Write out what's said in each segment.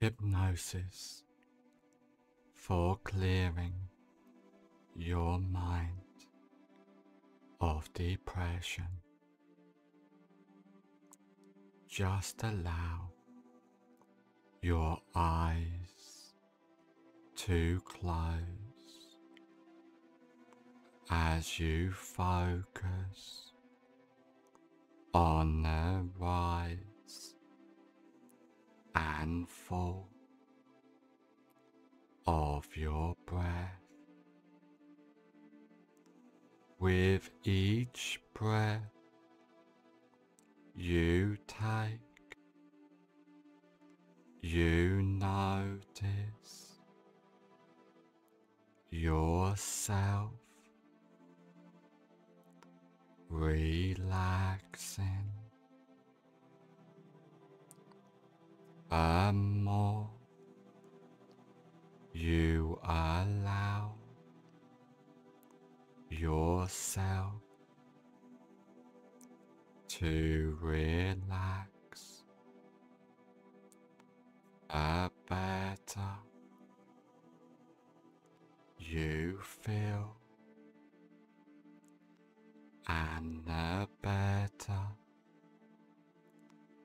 hypnosis for clearing your mind of depression. Just allow your eyes to close as you focus on the rise and fall of your breath. With each breath you take, you notice yourself relaxing a more you allow yourself. To relax. A better. You feel. And the better.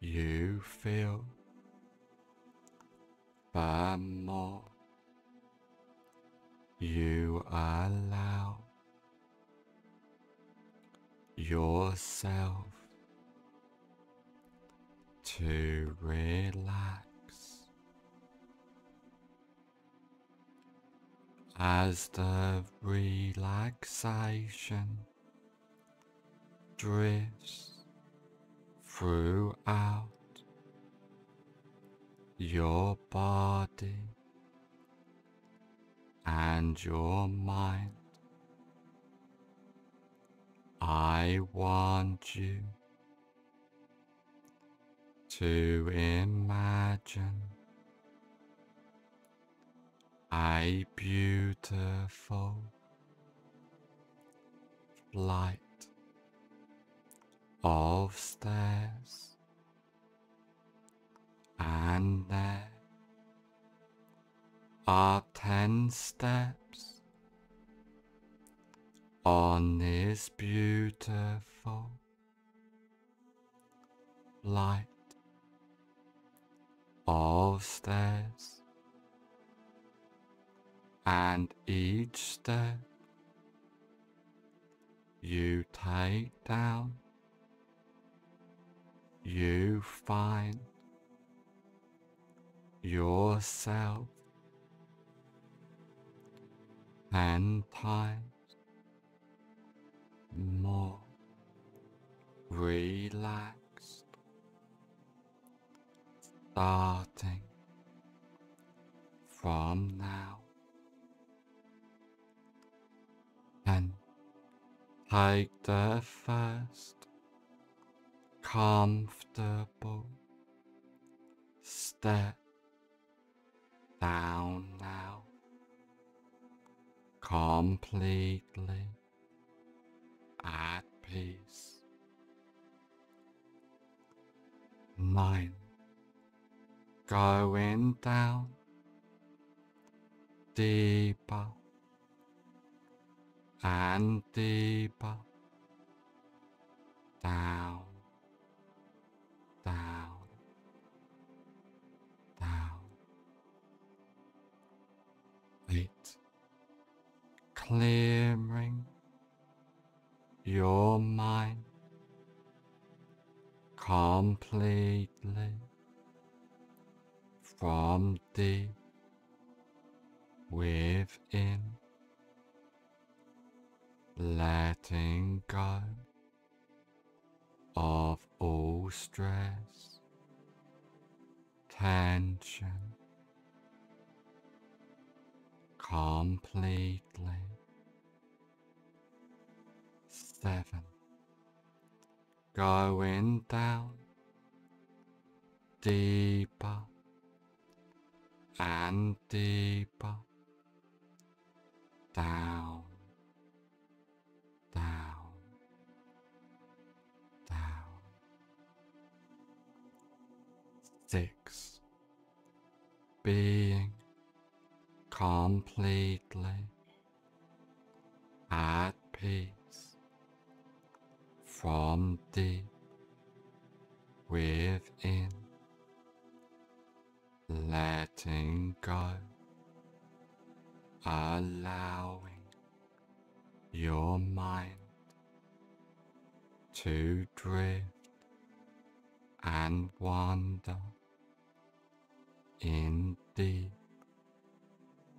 You feel the more you allow yourself to relax as the relaxation drifts throughout your body and your mind. I want you to imagine a beautiful flight of stairs and there are ten steps on this beautiful flight of stairs. And each step you take down you find yourself. Ten times more. Relaxed, starting from now. And take the first comfortable step down now completely at peace. Nine, going down deeper and deeper down, down, clearing your mind completely from deep within, letting go of all stress, tension, completely seven, going down deeper and deeper down, down, down. Six, being completely at peace from deep within, letting go, allowing your mind to drift and wander in deep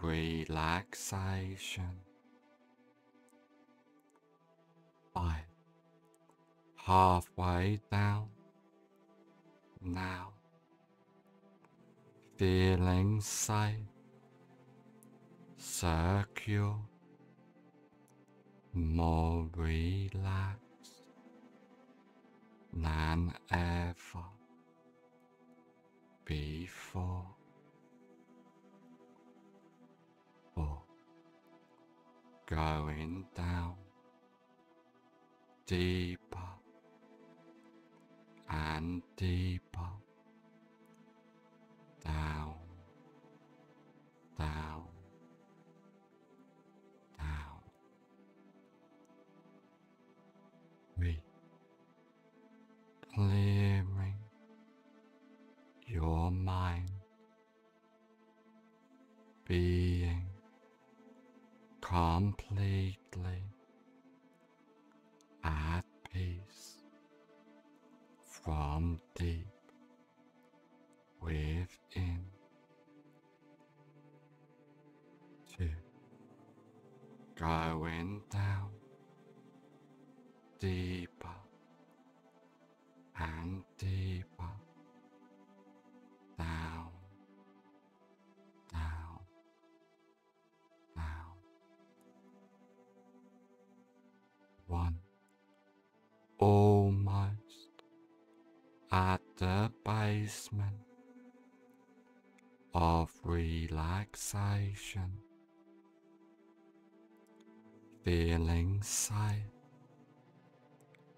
relaxation halfway down now feeling safe secure more relaxed than ever before. Or going down deeper and deeper. Down, down, down. We clearing your mind, being completely going down deeper and deeper down, down, down. One almost at the basement of relaxation, feeling safe,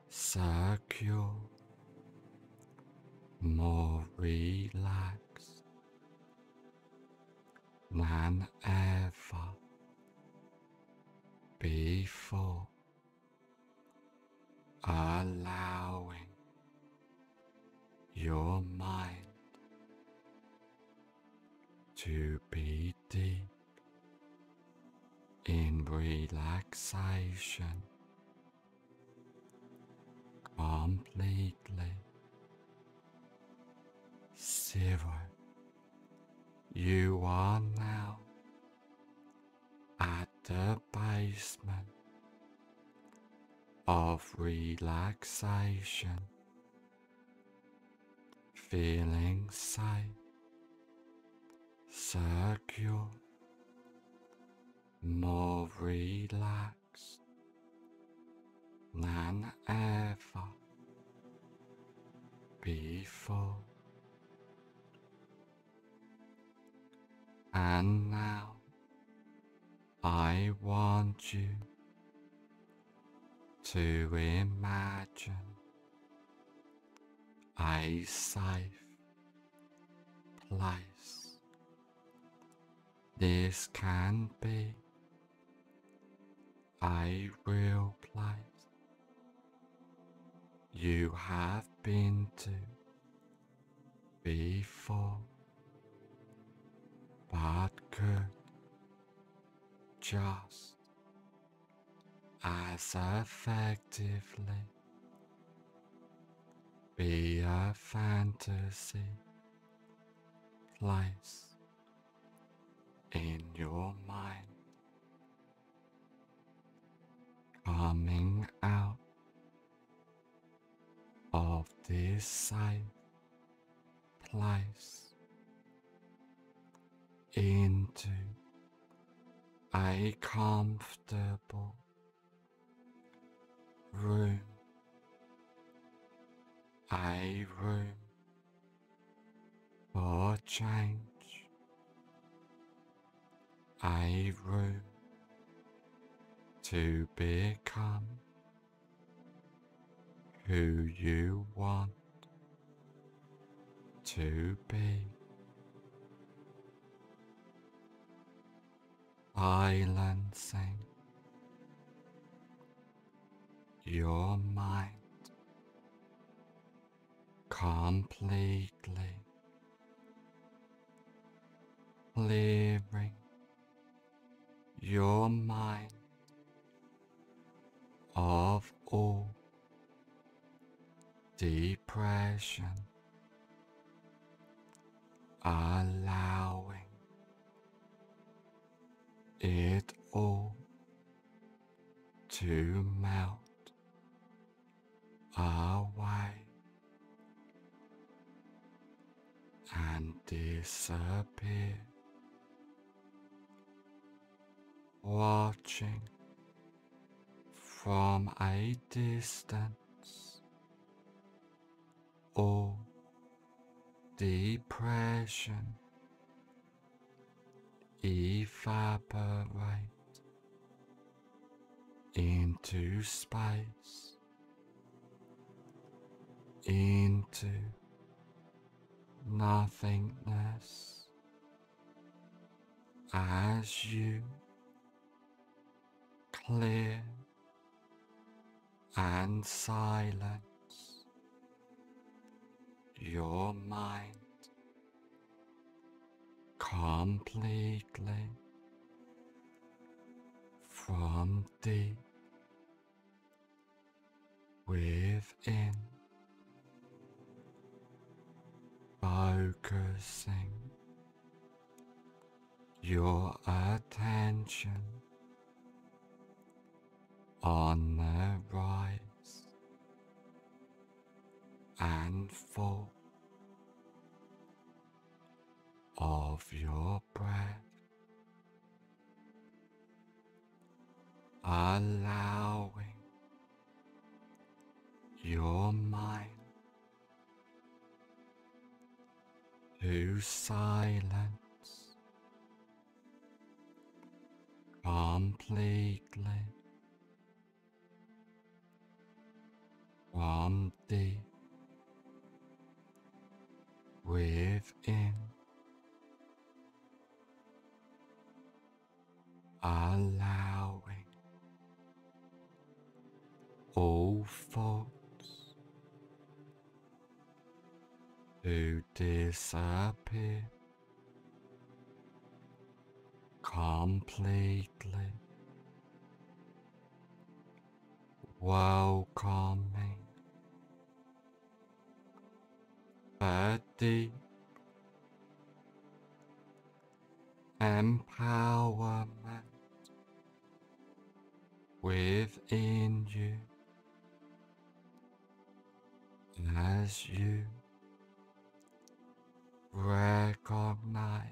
secure, more relaxed than ever. Before, allowing your mind to be relaxation. Completely zero. You are now at the basement of relaxation, feeling safe, secure, more relaxed than ever before. And now I want you to imagine a safe place. This can be a will place you have been to before, but could just as effectively be a fantasy place in your mind safe place into a comfortable room, a room for change, a room to become who you want to be silencing your mind completely clearing your mind of all depression, allowing it all to melt away and disappear, watching from a distance all depression. Evaporate into space, into nothingness as you clear and silence your mind completely from deep within, focusing your attention on the rise and fall of your breath, allowing your mind to silence completely from deep within. Allowing all thoughts to disappear completely, welcoming a deep empowerment within you as you recognize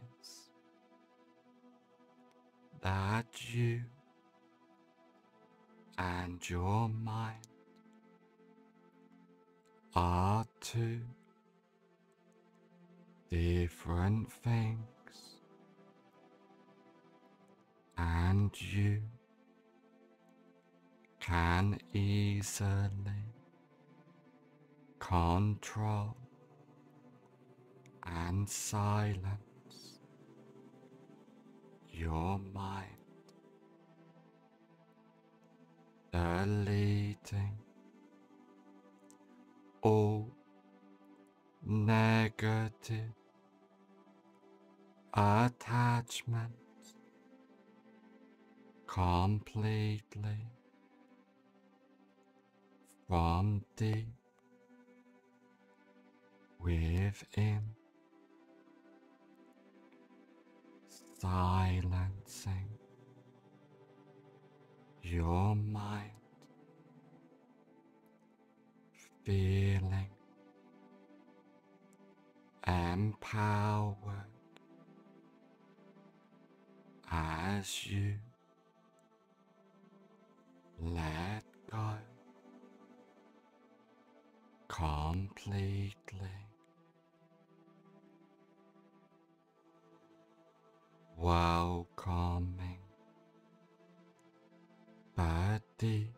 that you and your mind are two different things and you can easily control and silence your mind, deleting all negative attachments completely deep within, silencing your mind, feeling empowered as you let go completely. Welcoming body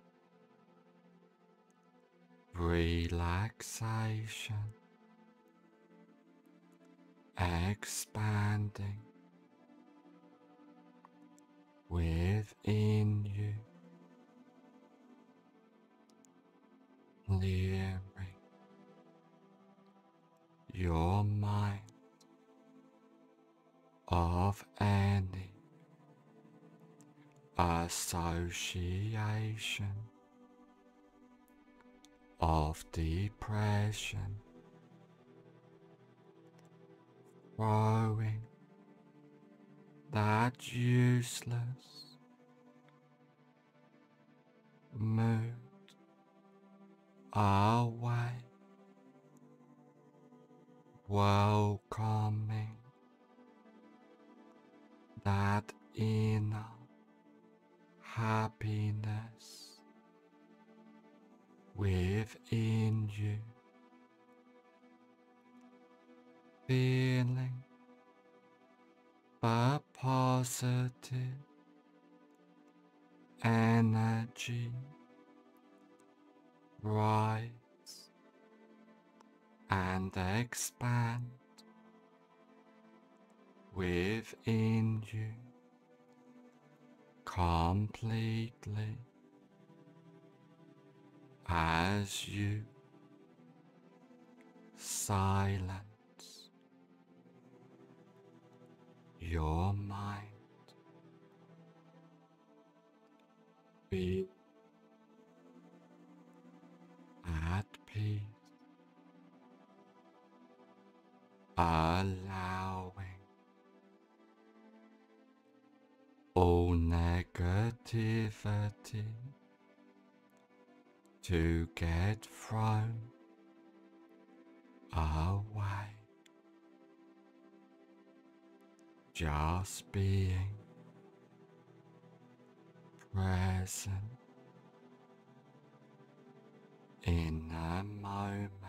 relaxation expanding association of depression, throwing that useless mood away, welcoming that inner happiness within you, feeling the positive energy rise and expand within you completely as you silence your mind. Be negativity to get thrown away. Just being present in the moment,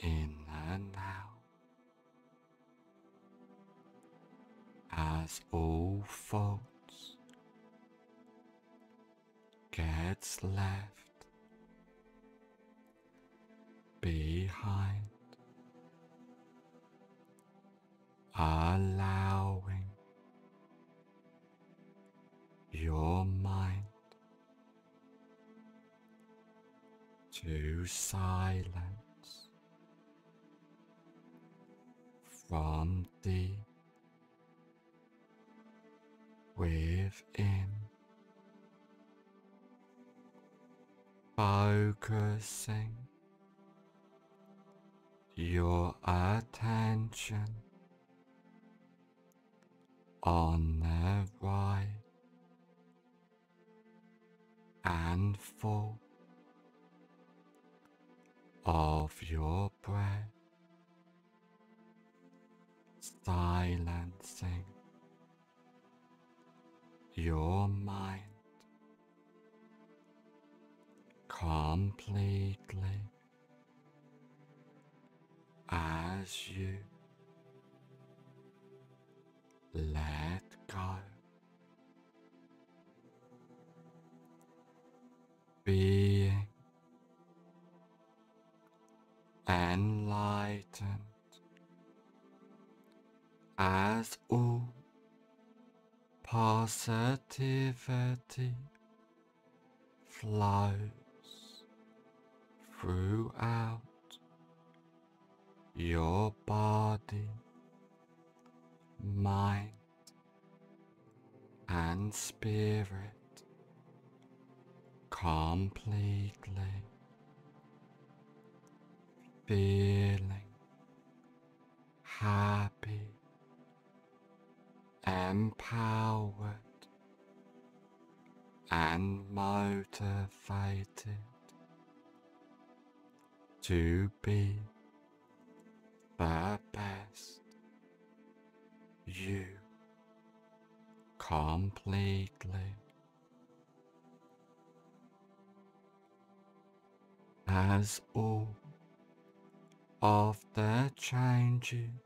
in the now, as all faults gets left behind, allowing your mind to silence from deep within, focusing your attention on the right and full of your breath, silencing your mind completely as you let go. Being positivity flows throughout your body, mind, and spirit completely feeling happy, empowered, and motivated to be the best you completely as all of the changes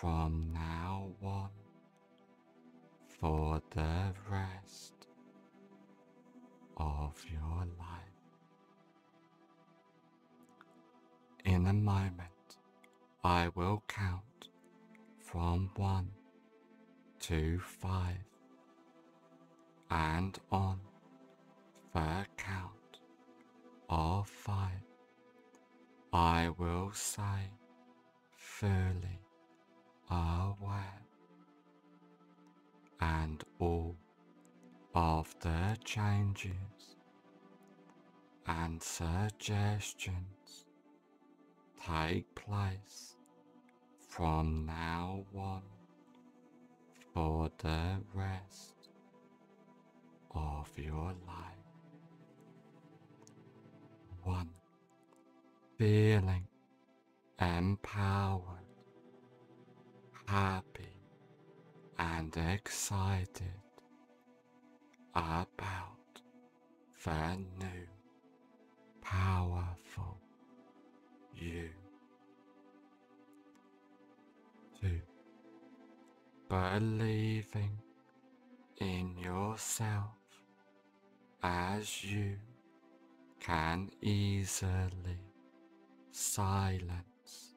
from now on for the rest of your life. In a moment, I will count from one to five, and on the count of five, I will say aware and all of changes and suggestions take place from now on for the rest of your life. One, feeling empowered, happy, and excited about the new powerful you. Two, believing in yourself as you can easily silence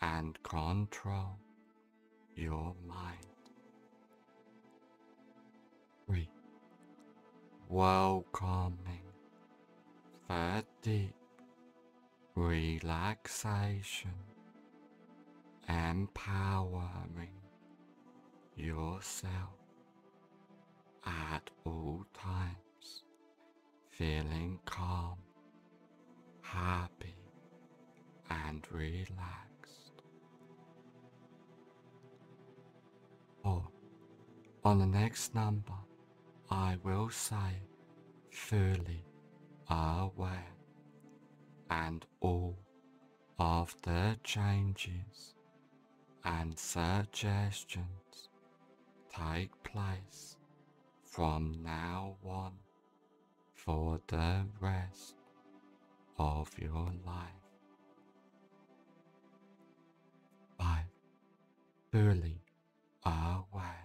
and control your mind. 3. Welcoming the deep relaxation, empowering yourself at all times, feeling calm, happy, and relaxed. On the next number, I will say fully aware and all of the changes and suggestions take place from now on for the rest of your life. Five, fully aware